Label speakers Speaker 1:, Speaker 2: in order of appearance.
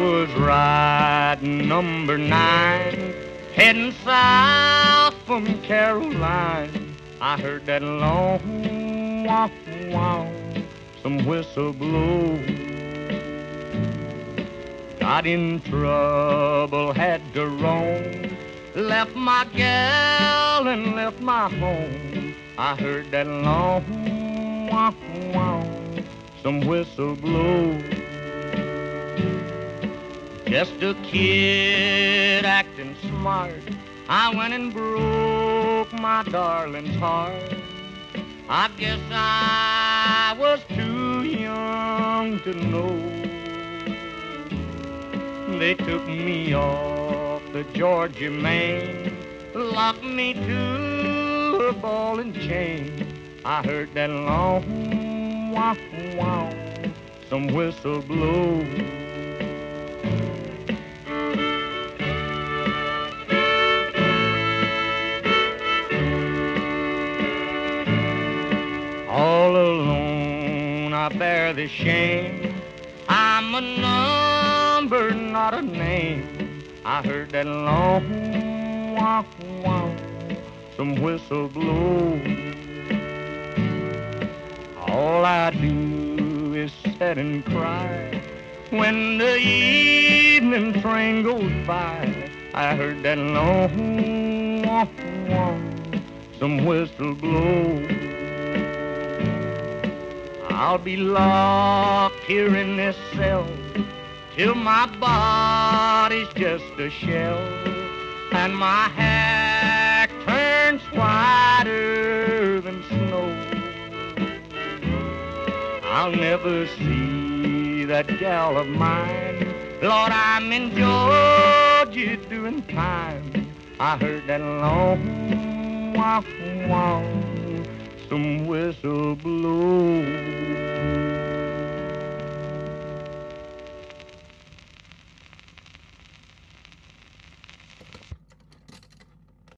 Speaker 1: was riding number nine, heading south from Caroline. I heard that long wow wow, some whistle blow. Got in trouble, had to roam, left my gal and left my home. I heard that long wow wow, some whistle blow. Just a kid acting smart. I went and broke my darling's heart. I guess I was too young to know. They took me off the Georgia main, locked me to a ball and chain. I heard that long wow wow, some whistle blow. I bear the shame. I'm a number, not a name. I heard that long wow wow, some whistle blow. All I do is sit and cry when the evening train goes by. I heard that long wow wow, some whistle blow. I'll be locked here in this cell till my body's just a shell and my hair turns whiter than snow. I'll never see that gal of mine. Lord, I'm in Georgia doing time. I heard that long wow some whistle blow.